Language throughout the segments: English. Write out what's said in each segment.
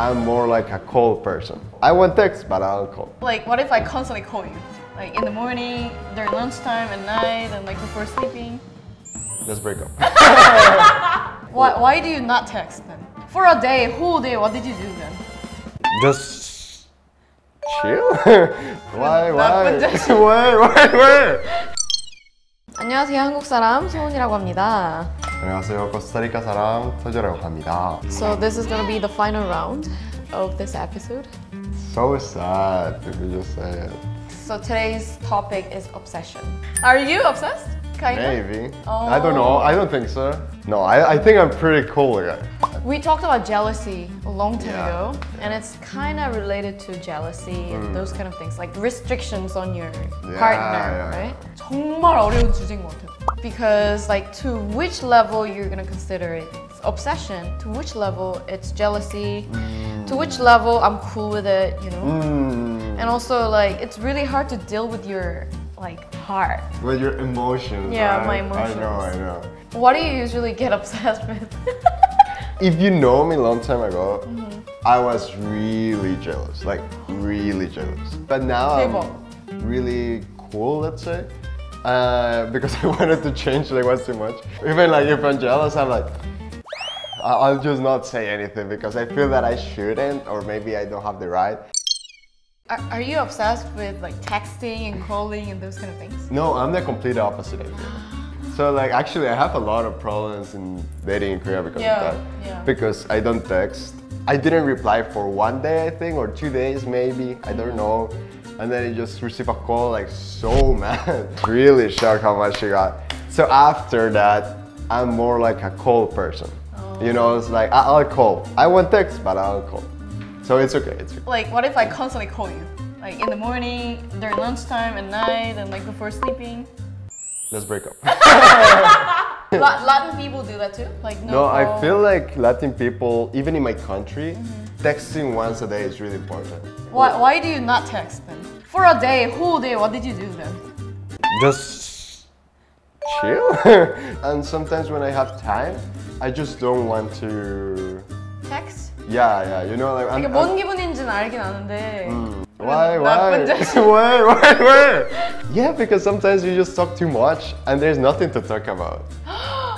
I'm more like a cold person. I want text, but I'll call. Like, what if I constantly call you? Like in the morning, during lunchtime, at night, and like before sleeping? Let's break up. Why, why do you not text then? For a day, whole day, what did you do then? Just chill? why, why? 나쁜 자식. why, why, why? 안녕하세요, 한국 사람 소은이라고 합니다. 안녕하세요. 코스타리카 사람 터저라고 합니다. So this is gonna be the final round of this episode. So sad if you just say it. So today's topic is obsession. Are you obsessed? Kinda. Maybe. I don't know. I don't think so. No, I, I think I'm pretty cool guy. We talked about jealousy a long time Yeah, ago, and it's kind of related to jealousy and those kind of things, like restrictions on your partner, yeah, right? 정말 어려운 주제인 것 같아요. Because like to which level you're gonna consider it obsession, to which level it's jealousy, to which level I'm cool with it, you know? Mm. And also like it's really hard to deal with your like heart. With your emotions. Yeah, right? my I know, I know. What do you usually get obsessed with? If you know me long time ago, Mm-hmm. I was really jealous, like really jealous. But now. I'm really cool, let's say, uh, because I wanted to change like once too much. Even like if I'm jealous, I'm like, I'll just not say anything because I feel that I shouldn't, or maybe I don't have the right. Are, are you obsessed with like texting and calling and those kind of things? No, I'm the complete opposite. I feel. So like actually, I have a lot of problems in dating in Korea because Yeah, of that. yeah. Because I don't text. I didn't reply for one day, I think, or two days maybe. I don't know. And then he just received a call like so mad. really shocked how much she got. So after that, I'm more like a cold person. You know, it's like I- I'll call. I want text, but I'll call. So it's okay. It's okay. Like, what if I constantly call you? Like in the morning, during lunchtime, at night, and like before sleeping? Let's break up. La- Latin people do that too. Like no. No, I feel like Latin people, even in my country, mm-hmm. texting once a day is really important. Why, why do you not text then? For a day, whole day, what did you do then? Just chill. and sometimes when I have time, I just don't want to. Text? Yeah, yeah, you know, like. I'm, 이게 뭔 기분인지는 알긴 아는데. I'm- why, why? 나쁜 자식. why, why, why? Yeah, because sometimes you just talk too much and there's nothing to talk about.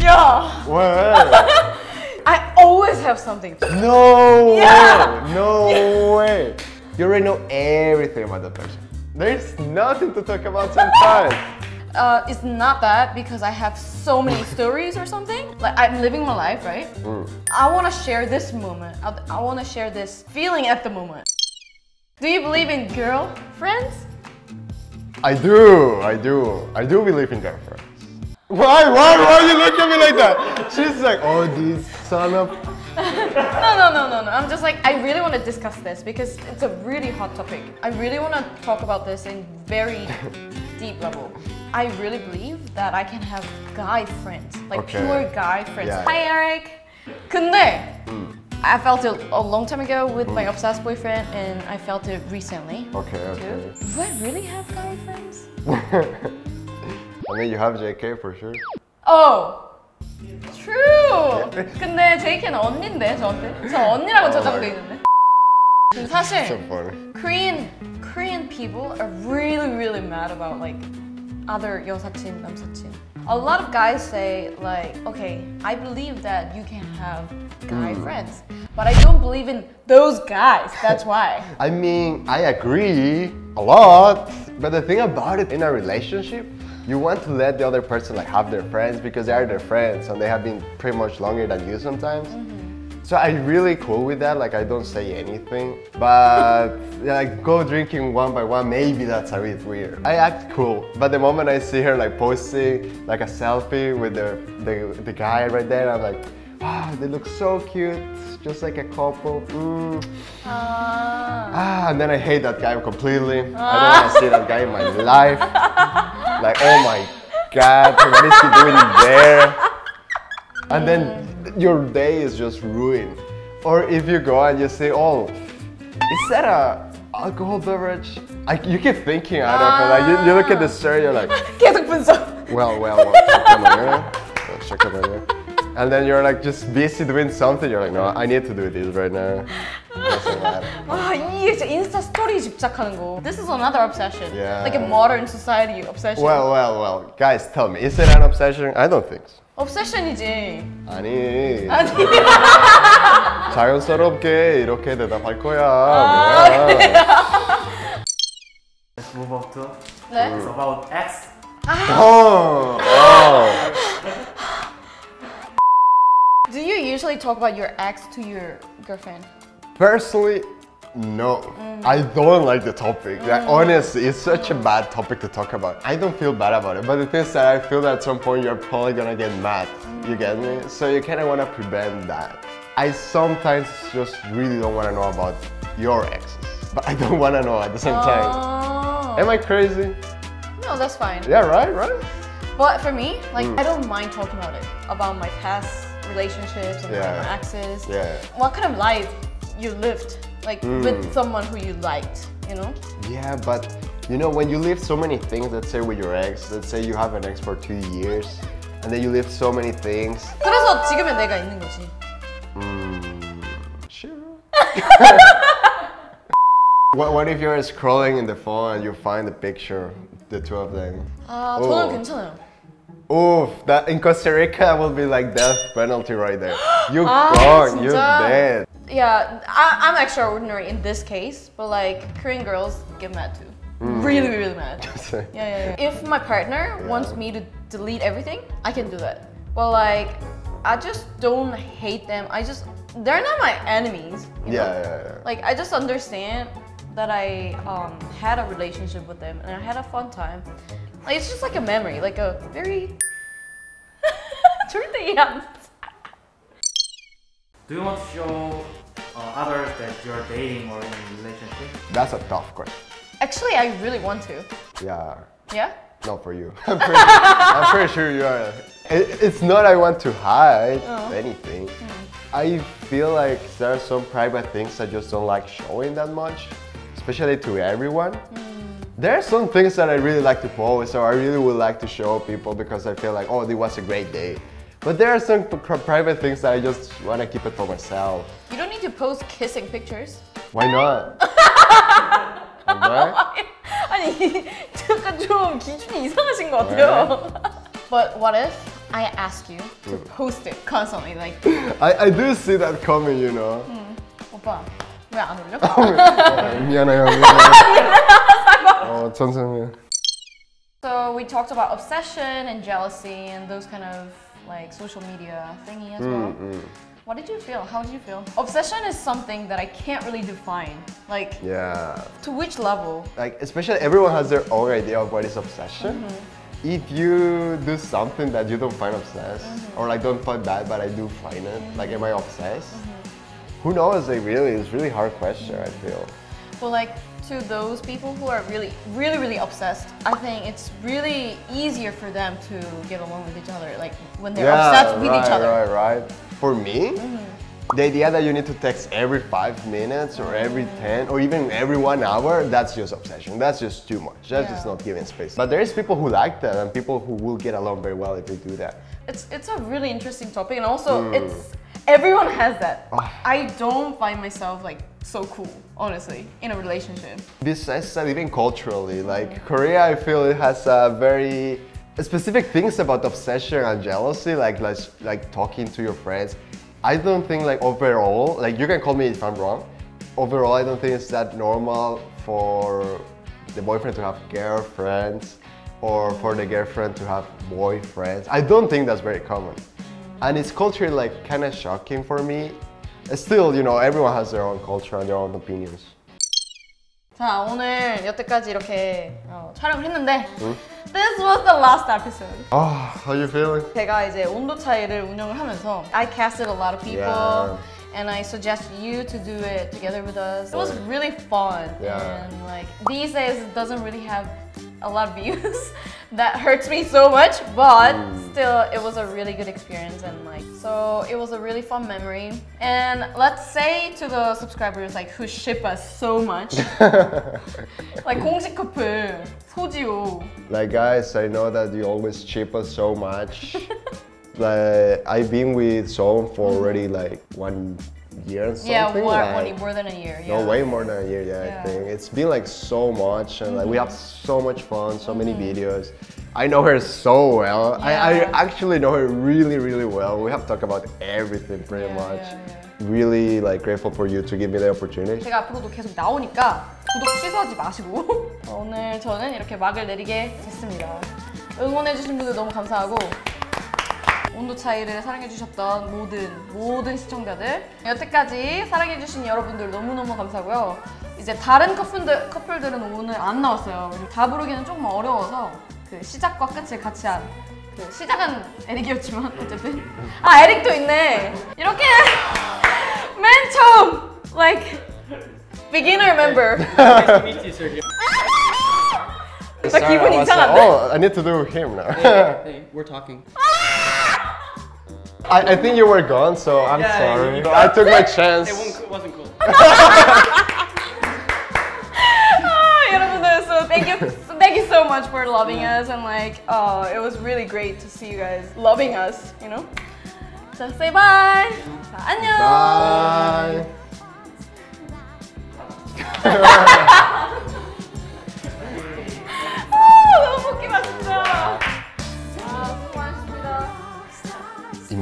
Yeah. Why? I always have something. To No Yeah. way! No way! You already know everything about the person. There's nothing to talk about sometimes. Uh, it's not that because I have so many stories or something. Like I'm living my life, right? I want to share this moment. I, I want to share this feeling at the moment. Do you believe in girlfriends? I do, I do, I do believe in girlfriends. Why, why, why you look at me like that? She's like, oh, these son of. No, no, no, no, no. I'm just like I really want to discuss this because it's a really hot topic. I really want to talk about this in very deep level. I really believe that I can have guy friends, like Okay. pure guy friends. Yeah. Hi, Eric. 근데 mm. I felt it a long time ago with my mm. obsessed boyfriend, and I felt it recently. Okay, okay. too. Do I really have guy friends? I mean, you have JK for sure. Oh, true. 근데 JK는 언니인데 저한테. 저 언니라고 저장돼 있는데. So 사실 funny. Korean Korean people are really really mad about like other 여사친, 남사친. A lot of guys say like, okay, I believe that you can have guy friends, but I don't believe in those guys. That's why. I mean, I agree a lot, but the thing about it in a relationship, you want to let the other person like have their friends because they are their friends and they have been pretty much longer than you sometimes. So I'm really cool with that. Like I don't say anything, but like go drinking one by one. Maybe that's a bit weird. I act cool, but the moment I see her like posting like a selfie with the the, the guy right there, I'm like, wow, they look so cute, just like a couple. Mm. 아, Ah, and then I hate that guy completely. I don't want to see that guy in my life. Like, oh my god, what is he doing there? And then your day is just ruined. Or if you go and you say, oh, is that a alcohol beverage? I, you keep thinking out of it. Like you, you look at the story, you're like, 계속 분석. well, well, well, check them here. Let's check them here. and then you're like just busy doing something. You're like, no, I need to do this right now. Just like that. 와 이게 진짜 인스타 스토리 집착하는 거. This is another obsession. Yeah. Like a modern society obsession. Well, well, well, guys, tell me, is it an obsession? I don't think so. obsession이지. 아니, 아니. 자연스럽게 이렇게 대답할 거야. 아, 뭐야. Let's move on to 네. it's about X. Oh, oh. Do you usually talk about your ex to your girlfriend? Personally, no. I don't like the topic. Like, honestly, it's such a bad topic to talk about. I don't feel bad about it, but the thing is that I feel that at some point you're probably gonna get mad. You get me? So you kind of want to prevent that. I sometimes just really don't want to know about your exes, but I don't want to know at the same time. Oh. Am I crazy? No, that's fine. Yeah, right, right. But for me, like Mm. I don't mind talking about it, about my past relationships and Yeah. my exes. Yeah. What kind of life you lived, like Mm. with someone who you liked, you know? Yeah, but you know, when you live so many things, let's say with your ex, let's say you have an ex for two years, and then you live so many things. 그래서 지금의 내가 있는 거지. Mm, sure. what, what if you're scrolling in the phone and you find a picture, the two of them? 아, Oh. 저는 괜찮아요. Oof, that in Costa Rica will be like death penalty right there. You 아, gone, you're 진짜? dead. Yeah, I, I'm extraordinary in this case, but like Korean girls get mad too. Mm. Really, really mad. So- Yeah, yeah, yeah. If my partner wants me to delete everything, I can do that. But like, I just don't hate them. I just, they're not my enemies. you Yeah, know? yeah, yeah. Like, I just understand that I um, had a relationship with them and I had a fun time. Like, it's just like a memory, like a very. 절대 이해 안 돼. Do you want to show uh, others that you're dating or in a relationship? That's a tough question. Actually, I really want to. Yeah. Yeah? Not for you. I'm pretty, I'm pretty sure you are. It, it's not I want to hide Oh. anything. I feel like there are some private things I just don't like showing that much, especially to everyone. There are some things that I really like to post or I really would like to show people because I feel like, oh, it was a great day. But there are some pr- private things that I just want to keep it for myself. You don't need to post kissing pictures. Why not? right? 아니, 약간 좀 기준이 이상하신 것 같아요. But what if I ask you to post it constantly? Like, I, I do see that coming, you know. 오빠, 왜 안 올려? 아, 미안해요. 미안해요. 어, 천천히. So we talked about obsession and jealousy and those kind of like social media thingy as well. Mm, mm. What did you feel? How did you feel? Obsession is something that I can't really define. Like, Yeah. to which level? Like, especially everyone has their own idea of what is obsession. Mm-hmm. If you do something that you don't find obsessed, mm-hmm. or like don't find bad, but I do find it, like, am I obsessed? Mm-hmm. Who knows? Like, really, it's really hard question. I feel. But like to those people who are really, really, really obsessed, I think it's really easier for them to get along with each other. Like when they're obsessed with right, each other. Right, right. For me, the idea that you need to text every five minutes or every 10 or even every one hour, that's just obsession. That's just too much. That's just not giving space. But there's people who like that and people who will get along very well if they do that. It's it's a really interesting topic, and also Hmm. it's everyone has that. Ah. I don't find myself like so cool, honestly, in a relationship. Besides that, even culturally, like Korea, I feel it has a very specific things about obsession and jealousy, like like, like talking to your friends. I don't think like overall, like you can call me if I'm wrong. Overall, I don't think it's that normal for the boyfriend to have girlfriends or for the girlfriend to have boyfriends. I don't think that's very common. And it's culturally like kind of shocking for me Still, you know, everyone has their own culture and their own opinions. 자 오늘 여태까지 이렇게 어, 촬영을 했는데 This was the last episode. Oh, how you feeling? 제가 이제 온도 차이를 운영을 하면서 I casted a lot of people Yeah. and I suggested you to do it together with us. It was really fun Yeah. and like these days it doesn't really have a lot of views. that hurts me so much, but still it was a really good experience and like so it was a really fun memory. And let's say to the subscribers like who ship us so much. like 공식 커플 소지호 Like guys, I know that you always chip us so much. Like I've been with Sean for already like one year and something. Yeah, more, like, more than a year. Yeah. No, way more than a year, yeah, Yeah. I think. It's been like so much and like we have Mm-hmm. so much fun, so many videos. I know her so well. I, I Yeah. actually know her really, really well. We have talked about everything pretty Yeah, much. yeah, yeah. Really like grateful for you to give me the opportunity. 제가 앞으로도 계속 나오니까 구독 취소하지 마시고 오늘 저는 이렇게 막을 내리게 됐습니다. 응원해주신 분들 너무 감사하고 온도 차이를 사랑해주셨던 모든 모든 시청자들 여태까지 사랑해주신 여러분들 너무너무 감사하고요. 이제 다른 커플들, 커플들은 오늘 안 나왔어요. 다 부르기는 조금 어려워서 그 시작과 끝을 같이 한 그 시작은 에릭이었지만 어쨌든 아 에릭도 있네. 이렇게 맨 처음 like beginner member. 나 기분 이상한데? oh, I need to do him now. Hey, we're talking. I, I think you were gone, so I'm Yeah, sorry. you- I took my chance. It won't, wasn't cool. 아, 여러분들, so thank you, so thank you so much for loving us and like, uh, it was really great to see you guys loving us, you know. So say bye. 자, 안녕. Bye.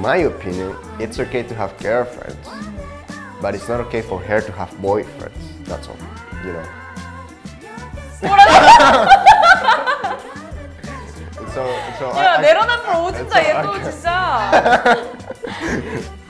my opinion, it's okay to have girlfriends, but it's not okay for her to have boyfriends. That's all, you know. so, so 야, I- I- 내려놨어. 오 진짜 It's 얘 또 okay. 진짜.